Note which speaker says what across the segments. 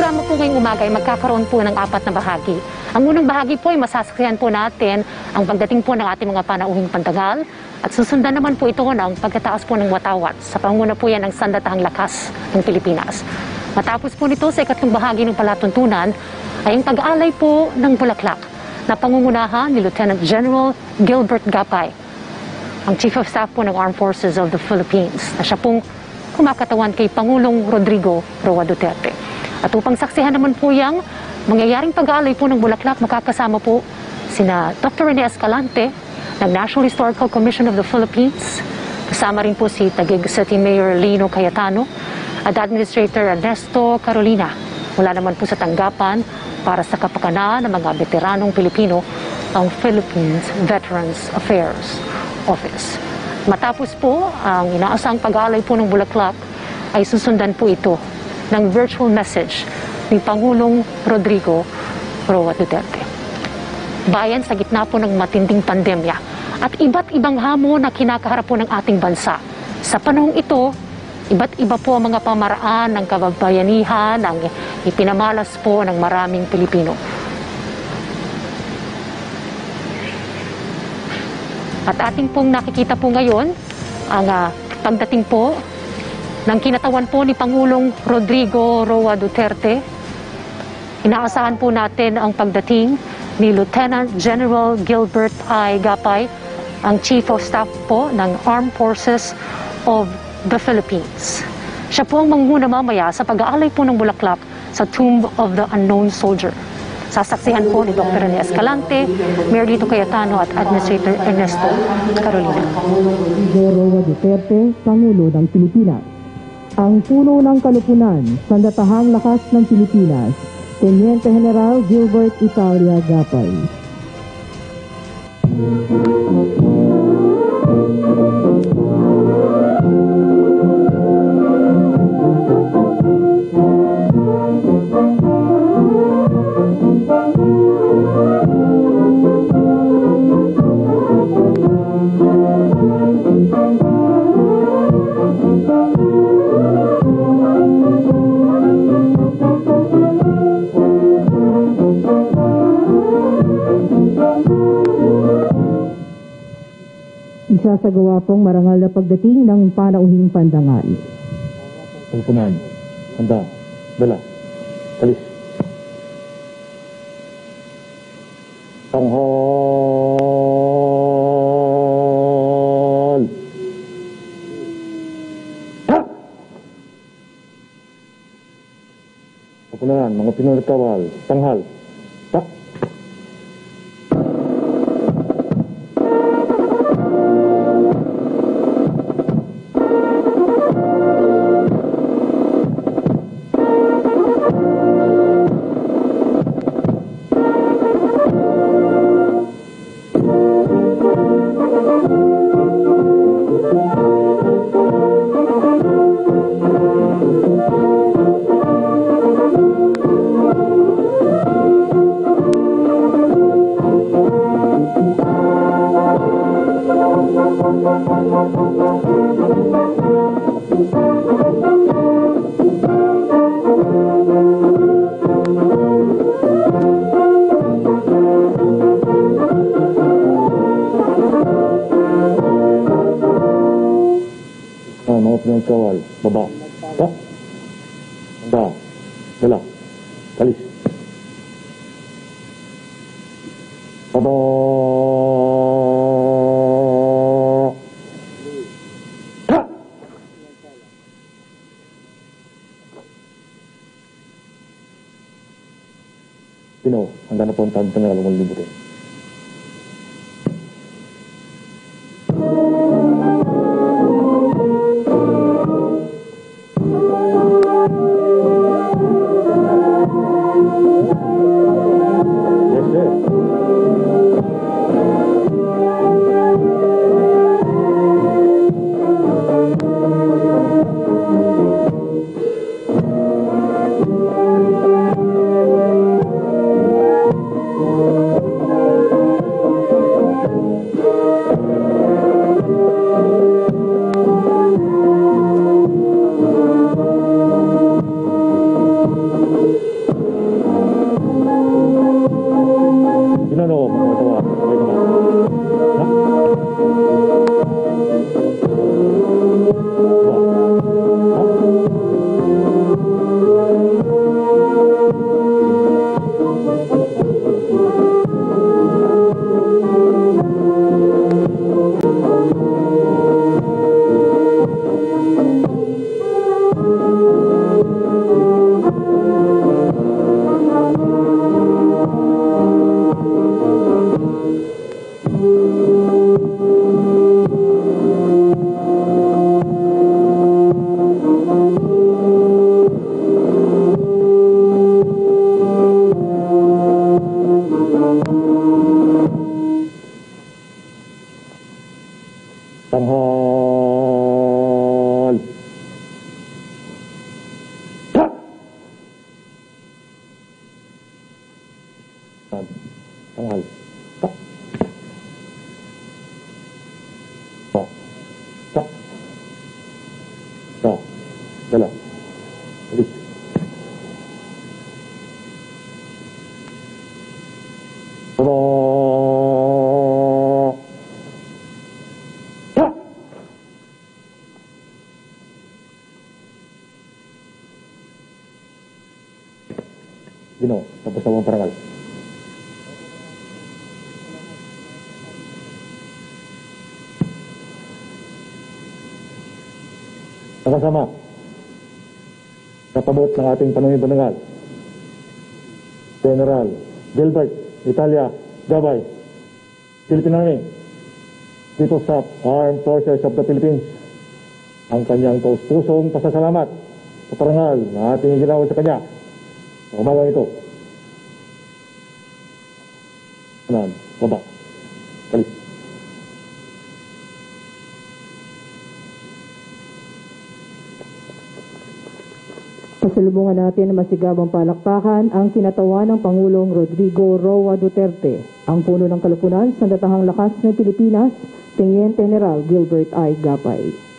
Speaker 1: programa po ngayong umaga ay magkakaroon po ng apat na bahagi. Ang unang bahagi po ay masasaksihan po natin ang pagdating po ng ating mga panauhing pantagal at susundan naman po ito ng pagkataas po ng watawat sa panguna po yan ng sandatahang lakas ng Pilipinas. Matapos po nito sa ikatlong bahagi ng palatuntunan ay ang pag-aalay po ng bulaklak na pangungunahan ni Lieutenant General Gilbert Gapay, ang Chief of Staff po ng Armed Forces of the Philippines na siya pong kumakatawan kay Pangulong Rodrigo Roa Duterte. At upang saksihan naman po yung mangyayaring pag-aalay po ng bulaklak, makakasama po sina Dr. Rene Escalante ng National Historical Commission of the Philippines, kasama rin po si Taguig City Mayor Lino Cayetano at Administrator Ernesto Carolina mula naman po sa tanggapan para sa kapakanan ng mga veteranong Pilipino ang Philippines Veterans Affairs Office. Matapos po ang inaasang pag-aalay po ng Bulaklak ay susundan po ito ng virtual message ni Pangulong Rodrigo Roa Duterte. Bayan sa gitna po ng matinding pandemya at iba't ibang hamon na kinakaharap po ng ating bansa. Sa panahong ito, iba't iba po ang mga pamaraan ng kababayanihan ang ipinamalas po ng maraming Pilipino. At ating pong nakikita po ngayon ang ah, pagdating po ng kinatawan po ni Pangulong Rodrigo Roa Duterte. Inaasahan po natin ang pagdating ni Lieutenant General Gilbert I. Gapay, ang Chief of Staff po ng Armed Forces of the Philippines. Siya po ang manguna mamaya sa pag-aalay po ng bulaklak sa Tomb of the Unknown Soldier. Sasaksihan po ni Dr. Rene Escalante, Mayor Lito Cayetano at Administrator Ernesto Carolina.
Speaker 2: Rodrigo Duterte, Pangulo ng Pilipinas. Ang puno ng kalupunan, sandatahang lakas ng Pilipinas, Teniente General Gilbert Italia Gapay. Isasagawa pong marangal na pagdating ng panauhing pandangal.
Speaker 3: Pagkunan. Handa. Dala. Alis. Tanghal! Ha! Pagkunan, mga pinunatawal. Tanghal. Tak! Pino, handa na po ang tagtang na lumang libutin. Gino, tapos na ang parangal. Nakasama. Kapabot ng ating panahon banangal. General Gilbert Italia Gabay. Philippine Army. Dito sa Armed Forces of the Philippines. Ang kanyang taus-pusong pasasalamat sa parangal na ating ginawa sa kanya. Sa umagang ito. Kanan, baba. Kalis.
Speaker 2: Pasalubungan natin na masigabang palakpakan ang kinatawan ng Pangulong Rodrigo Roa Duterte, ang puno ng kalupunan sa datahang lakas ng Pilipinas, Teniente General Gilbert I. Gapay.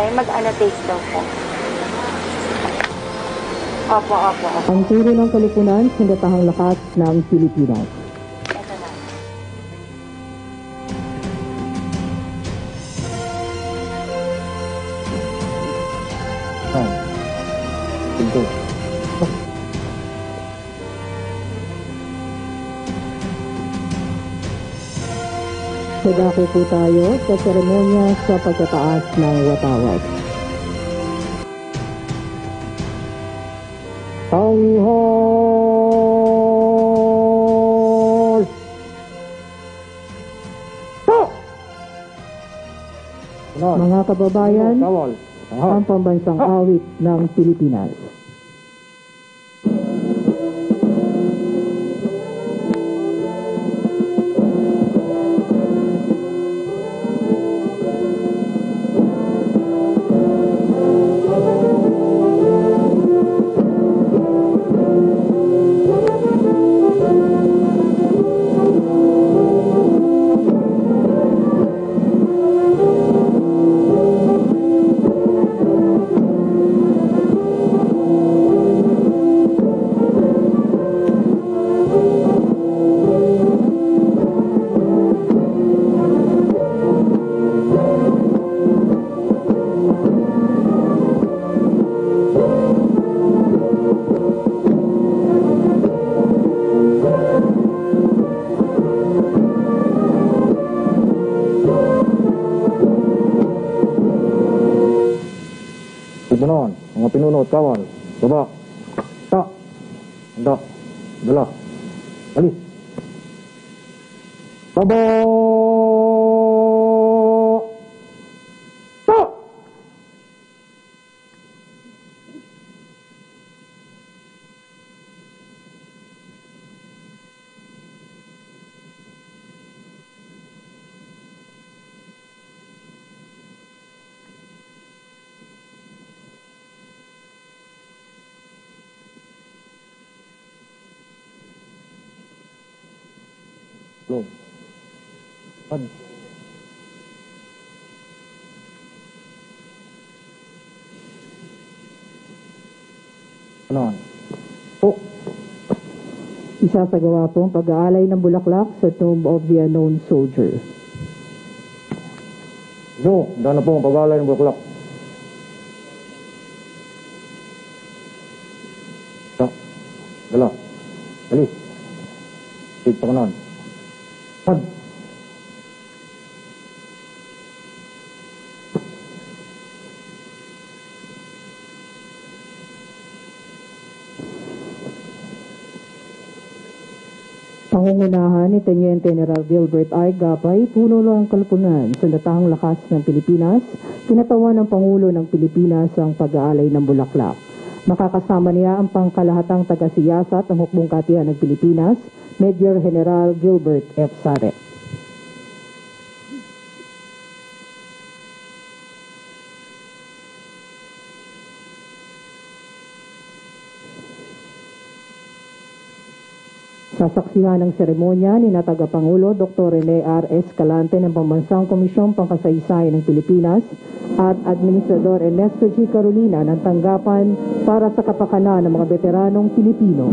Speaker 4: Day, mag-annotate daw po. Opo, opo, opo.
Speaker 2: Ang puno ng kalupunan sa datahang lakas ng Pilipinas. Sadako po tayo sa seremonya sa pagtataas ng watawat.
Speaker 3: Tanghal! Kanan.
Speaker 2: Mga kababayan, ang pambansang awit ng Pilipinas.
Speaker 3: Tigmanon, mga pinunot, kawal. Baba. Tak. Handa. Dala. Alis. Belum. Kan. Kanan. Oh.
Speaker 2: Isasagawa po ang pag-aalay ng bulaklak sa tomb of the unknown soldier.
Speaker 3: No, dana po ang pag-alay ng bulaklak. Dala. Alis. Sit. Tukunan. Pad.
Speaker 2: Pangungunahan ni Teniente General Gilbert I. Gabay, puno ng kalpunan sa natahang lakas ng Pilipinas, kinatawan ng Pangulo ng Pilipinas ang pag-aalay ng Bulaklak. Makakasama niya ang pangkalahatang taga-siyasat ng hukbong katihan ng Pilipinas, Major General Gilbert F. Sare. Sasaksihan ng seremonya ni na Tagapangulo Dr. Rene R. Escalante ng Pambansang Komisyong Pangkasaysayan ng Pilipinas at Administrador Ernesto G. Carolina ng tanggapan para sa kapakanan ng mga veteranong Pilipino.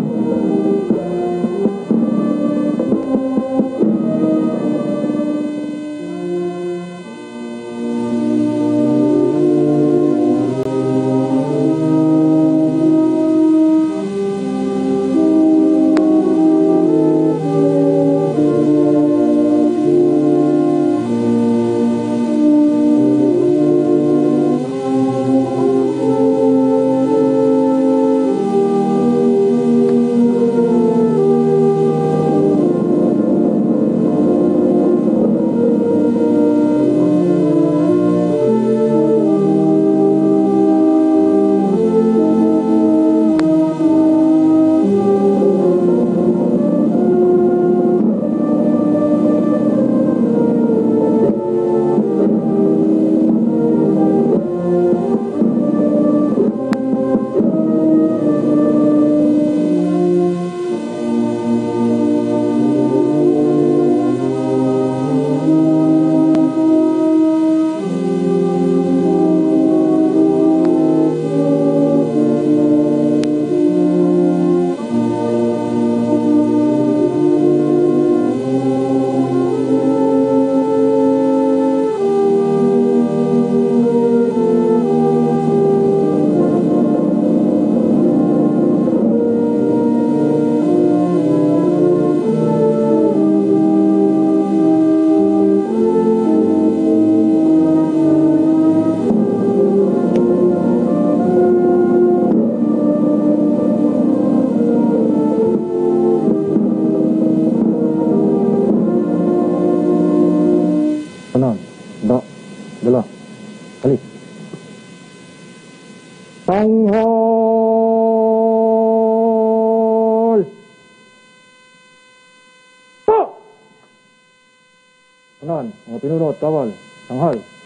Speaker 3: Panghol! Ta! Tukunan. Mga pinunod, kawal. Tanghal. Ta!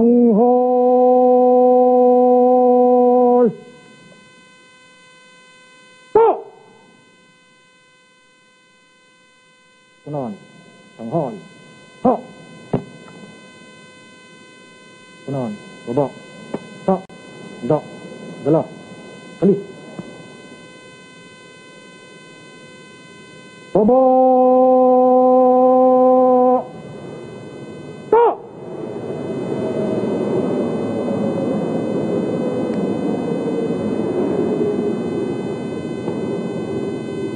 Speaker 3: Oh.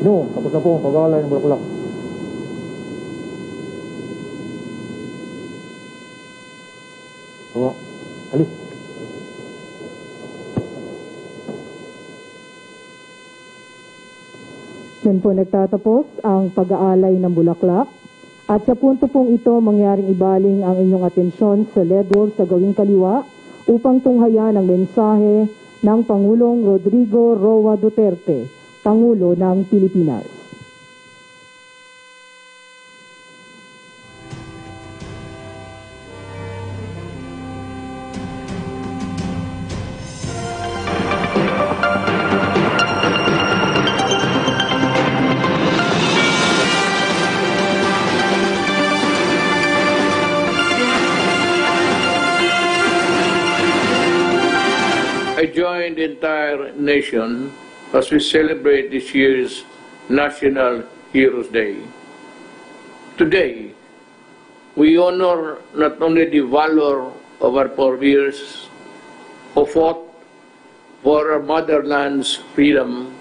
Speaker 3: No, tapos na po ang pag-aalay ng bulaklak. Bawa. Ali.
Speaker 2: Yan po nagtatapos ang pag-aalay ng bulaklak. At sa punto pong ito, mangyaring ibaling ang inyong atensyon sa LED wall sa gawing kaliwa upang tunghayan ang mensahe ng Pangulong Rodrigo Roa Duterte, Pangulo ng Pilipinas.
Speaker 5: I join the entire nation as we celebrate this year's National Heroes Day. Today, we honor not only the valor of our forebears who fought for our motherland's freedom,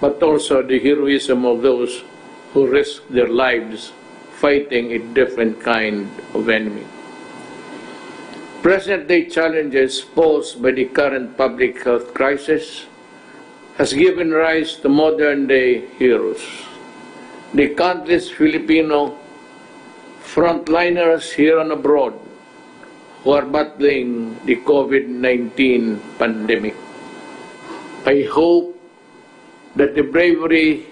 Speaker 5: but also the heroism of those who risked their lives fighting a different kind of enemy. Present-day challenges posed by the current public health crisis has given rise to modern-day heroes. The countless Filipino frontliners here and abroad who are battling the COVID-19 pandemic. I hope that the bravery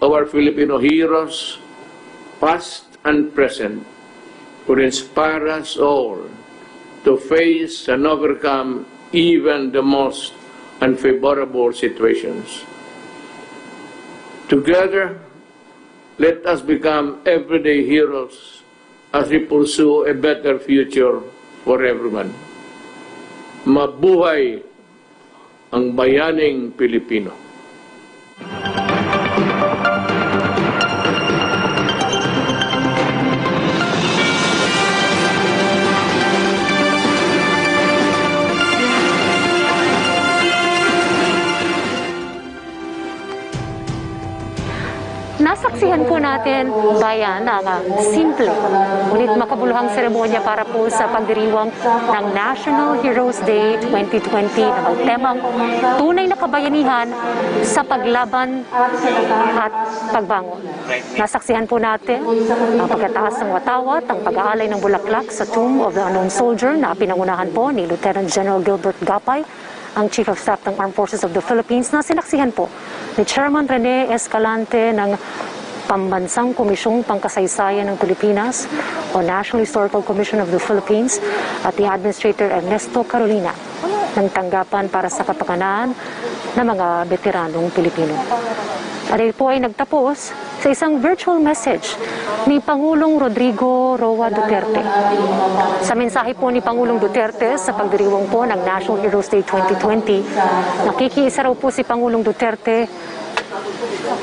Speaker 5: of our Filipino heroes, past and present, will inspire us all to face and overcome even the most unfavorable situations. Together, let us become everyday heroes as we pursue a better future for everyone. Mabuhay ang bayaning Pilipino.
Speaker 1: Nasaksihan po natin, bayan, ang simple, ngunit makabuluhang seremonya para po sa pagdiriwang ng National Heroes Day 2020 na magtemang tunay na kabayanihan sa paglaban at pagbangon. Nasaksihan po natin ang pagkataas ng watawat, ang pag-aalay ng bulaklak sa Tomb of the Unknown Soldier na pinangunahan po ni Lieutenant General Gilbert Gapay ang Chief of Staff ng Armed Forces of the Philippines na sinaksihan po ni Chairman Rene Escalante ng Pambansang Komisyong Pangkasaysayan ng Pilipinas o National Historical Commission of the Philippines at ni Administrator Ernesto Carolina ng tanggapan para sa kapakanan ng mga veteranong Pilipino. Ito po ay nagtapos sa isang virtual message ni Pangulong Rodrigo Roa Duterte. Sa mensahe po ni Pangulong Duterte sa pagdiriwang po ng National Heroes Day 2020, nakikiisa raw po si Pangulong Duterte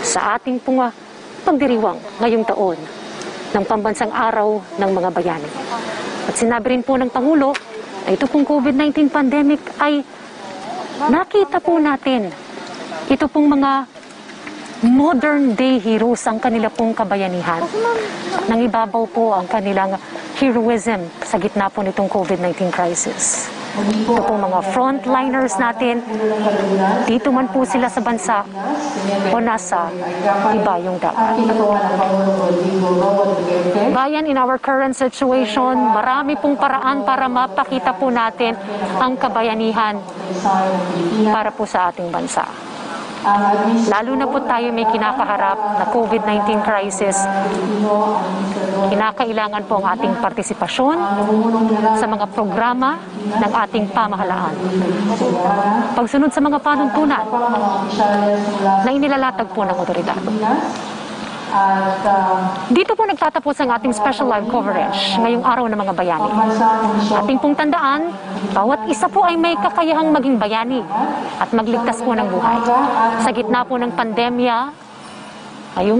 Speaker 1: sa ating pong pagdiriwang ngayong taon ng pambansang araw ng mga bayani. At sinabi rin po ng Pangulo na ito pong COVID-19 pandemic ay nakita po natin ito pong mga modern day heroes ang kanila pong kabayanihan. Nang ibabaw po ang kanilang heroism sa gitna po nitong COVID-19 crisis.
Speaker 6: Ito po mga frontliners natin. Dito man po sila sa bansa o nasa ibayong dagat. Bayan, in our current situation, marami pong paraan para mapakita po natin ang kabayanihan para po sa ating bansa. Lalo na po tayo may kinakaharap na COVID-19 crisis, kinakailangan po ang ating partisipasyon sa mga programa ng ating pamahalaan. Pagsunod sa mga panuntunan na inilalatag po ng otoridad.
Speaker 1: At uh,
Speaker 6: Dito po nagtatapos ang ating special live coverage ngayong araw ng mga bayani. Ating pong tandaan, bawat isa po ay may kakayahang maging bayani at magligtas po ng buhay. Sa gitna po ng pandemya, ngayong